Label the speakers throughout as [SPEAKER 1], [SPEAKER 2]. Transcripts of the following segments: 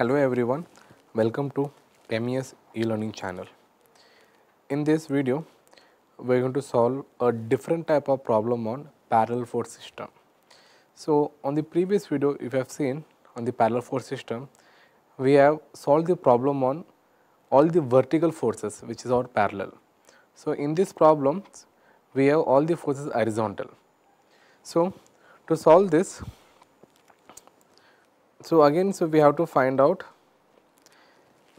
[SPEAKER 1] Hello everyone, welcome to MES e-learning channel. In this video, we are going to solve a different type of problem on parallel force system. So on the previous video, if you have seen on the parallel force system, we have solved the problem on all the vertical forces which is our parallel. So in this problem, we have all the forces horizontal. So to solve this, so again so we have to find out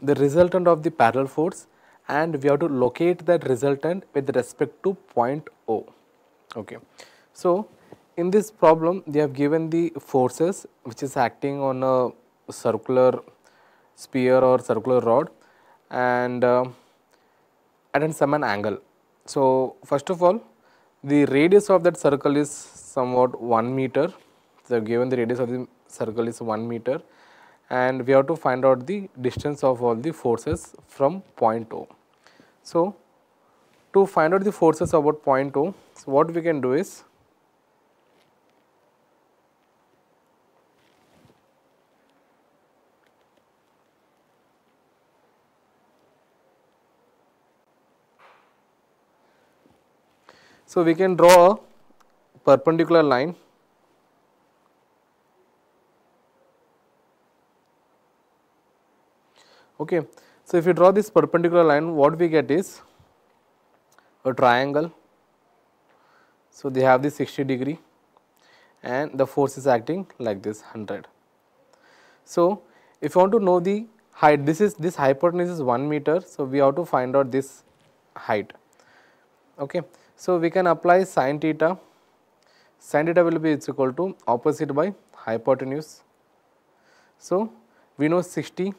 [SPEAKER 1] the resultant of the parallel force and we have to locate that resultant with respect to point O. Okay. So in this problem they have given the forces which is acting on a circular sphere or circular rod and uh, at some angle. So first of all the radius of that circle is somewhat 1 meter. So given the radius of the circle is 1 meter and we have to find out the distance of all the forces from point O. So, to find out the forces about point O, so what we can do is So, we can draw a perpendicular line Okay. So, if you draw this perpendicular line what we get is a triangle. So, they have this 60 degree and the force is acting like this 100. So, if you want to know the height this is this hypotenuse is 1 meter. So, we have to find out this height. Okay. So, we can apply sine theta sine theta will be equal to opposite by hypotenuse. So, we know 60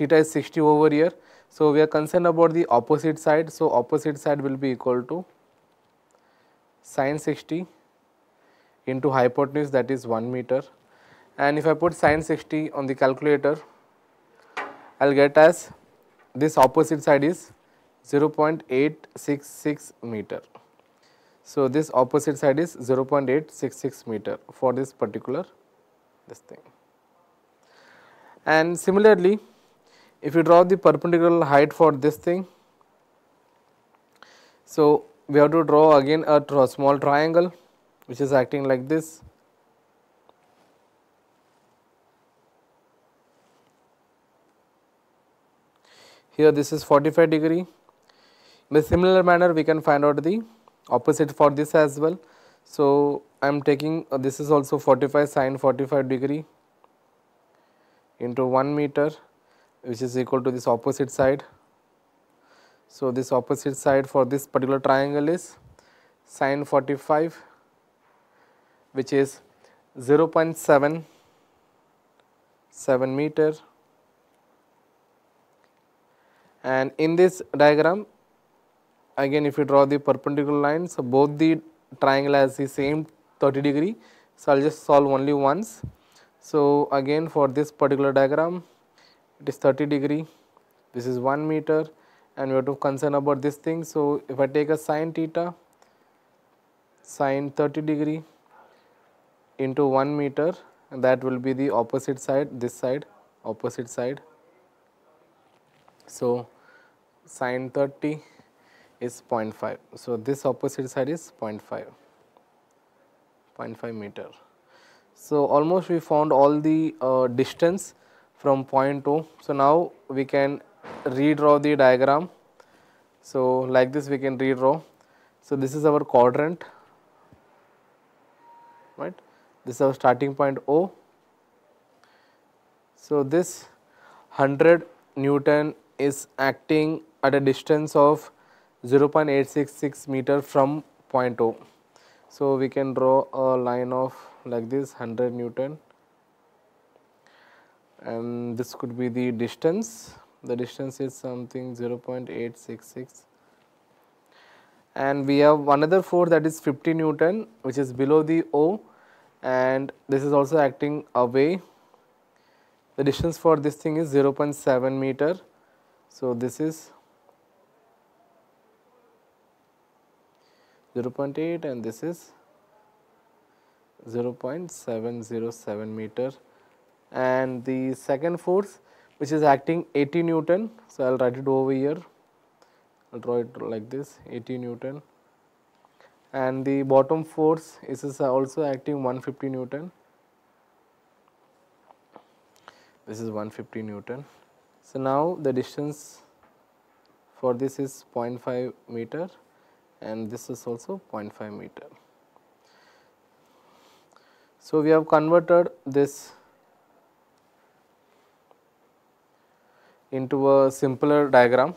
[SPEAKER 1] theta is 60 over here. So, we are concerned about the opposite side. So, opposite side will be equal to sine 60 into hypotenuse that is 1 meter and if I put sine 60 on the calculator I will get as this opposite side is 0.866 meter. So, this opposite side is 0.866 meter for this particular this thing and similarly if you draw the perpendicular height for this thing, so we have to draw again a small triangle which is acting like this. Here this is 45 degree. In a similar manner we can find out the opposite for this as well. So, I am taking uh, this is also 45 sine 45 degree into 1 meter which is equal to this opposite side. So, this opposite side for this particular triangle is sine 45 which is 0 0.7 7 meter. And in this diagram again if you draw the perpendicular lines so both the triangle has the same 30 degree. So i'll just solve only once. So again for this particular diagram it is 30 degree. This is 1 meter and we have to concern about this thing. So if i take a sine theta sine 30 degree into 1 meter and that will be the opposite side this side opposite side. So sine 30 is 0.5 so this opposite side is 0.5 0.5 meter. So almost we found all the uh, distance from point O. So, now we can redraw the diagram. So, like this we can redraw. So, this is our quadrant right this is our starting point O. So, this 100 Newton is acting at a distance of 0.866 meter from point O. So, we can draw a line of like this 100 Newton and this could be the distance. The distance is something 0.866 and we have another force that is 50 newton which is below the O. And this is also acting away. The distance for this thing is 0.7 meter. So this is 0.8 and this is 0.707 meter and the second force which is acting 80 Newton. So, I will write it over here, I will draw it like this 80 Newton and the bottom force is also acting 150 Newton. This is 150 Newton. So, now the distance for this is 0.5 meter and this is also 0.5 meter. So, we have converted this into a simpler diagram.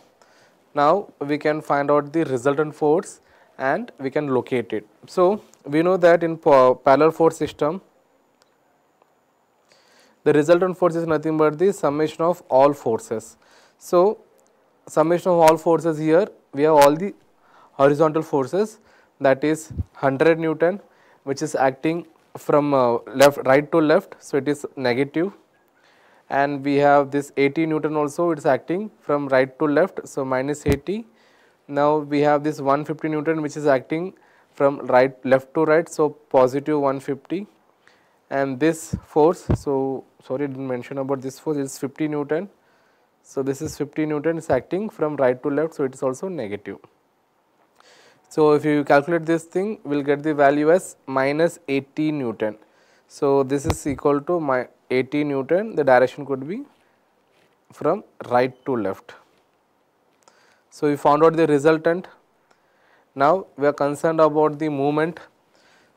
[SPEAKER 1] Now, we can find out the resultant force and we can locate it. So, we know that in parallel force system the resultant force is nothing but the summation of all forces. So, summation of all forces here we have all the horizontal forces that is 100 Newton which is acting from uh, left right to left. So, it is negative and we have this 80 Newton also it is acting from right to left. So, minus 80. Now, we have this 150 Newton which is acting from right left to right. So, positive 150 and this force. So, sorry I did not mention about this force it is 50 Newton. So, this is 50 Newton is acting from right to left. So, it is also negative. So, if you calculate this thing we will get the value as minus 80 Newton. So, this is equal to my 80 Newton the direction could be from right to left. So, we found out the resultant. Now, we are concerned about the movement.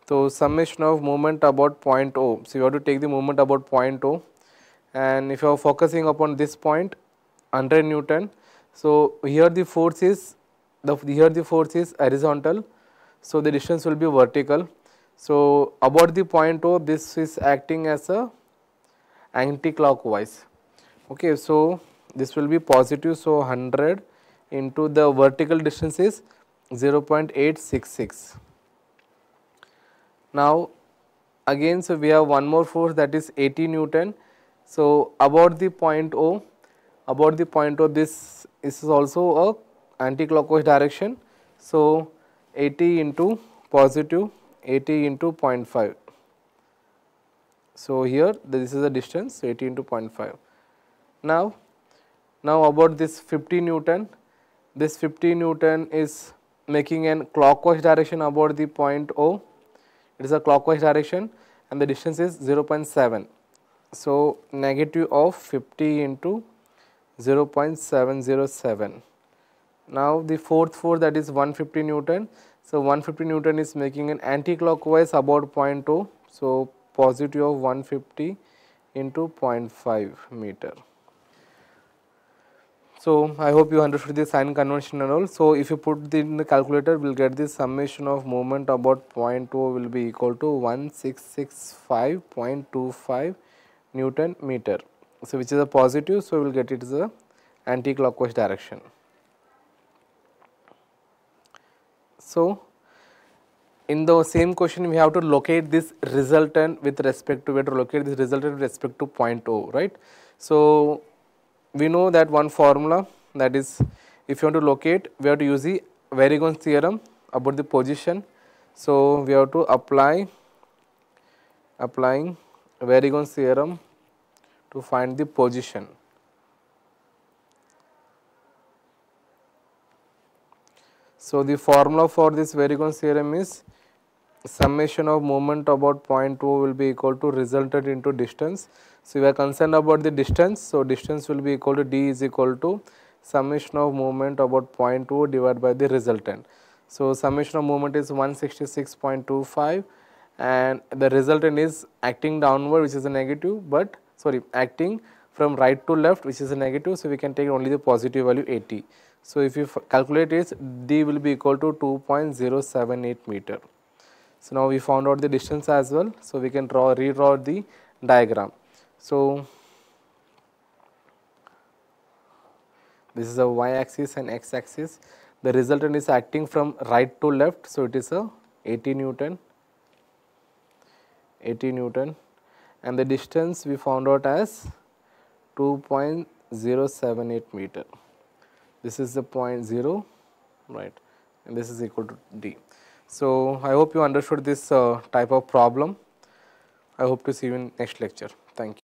[SPEAKER 1] So, summation of movement about point O. So, you have to take the movement about point O and if you are focusing upon this point 100 Newton. So, here the force is the here the force is horizontal. So, the distance will be vertical. So, about the point O this is acting as a anti-clockwise. Okay, so, this will be positive. So, 100 into the vertical distance is 0.866. Now, again so we have one more force that is 80 Newton. So, about the point O, about the point O this is also a anti-clockwise direction. So, 80 into positive 80 into 0.5. So, here this is the distance 18 to 0.5. Now, now about this 50 Newton, this 50 Newton is making an clockwise direction about the point O, it is a clockwise direction and the distance is 0.7. So, negative of 50 into 0.707. Now, the fourth force that is 150 Newton. So, 150 Newton is making an anti-clockwise about 0.2. So, positive of 150 into 0.5 meter. So, I hope you understood the sign convention and all. So, if you put the, in the calculator, we will get the summation of moment about 0.2 will be equal to 1665.25 Newton meter. So, which is a positive, so we will get it as a anti-clockwise direction. So, in the same question we have to locate this resultant with respect to we have to locate this resultant with respect to point O, right. So, we know that one formula that is if you want to locate we have to use the Varignon's theorem about the position. So, we have to apply applying Varignon's theorem to find the position. So, the formula for this Varignon's theorem is summation of moment about point 2 will be equal to resultant into distance. So, we are concerned about the distance. So, distance will be equal to d is equal to summation of moment about point 2 divided by the resultant. So, summation of moment is 166.25 and the resultant is acting downward which is a negative, but sorry acting from right to left which is a negative. So, we can take only the positive value 80. So, if you calculate it d will be equal to 2.078 meter. So, now we found out the distance as well. So, we can draw redraw the diagram. So, this is a y axis and x axis. The resultant is acting from right to left. So, it is a 80 Newton, 80 Newton and the distance we found out as 2.078 meter this is the point 0 right and this is equal to d. So, I hope you understood this uh, type of problem. I hope to see you in next lecture. Thank you.